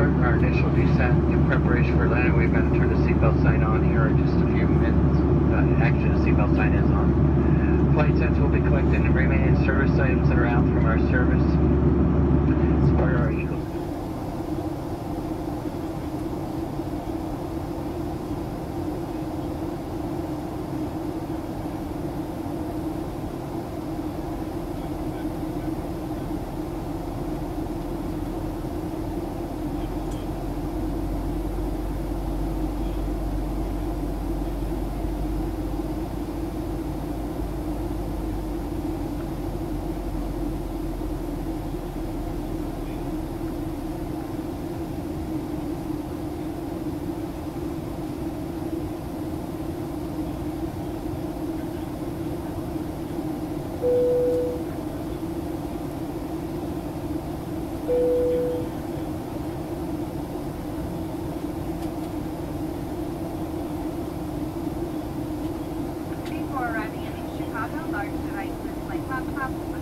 starting our initial descent in preparation for landing. We've got to turn the seatbelt sign on here in just a few minutes. Uh, actually, the seatbelt sign is on. Flight sets will be collecting and remaining service items that are out from our service. Yeah.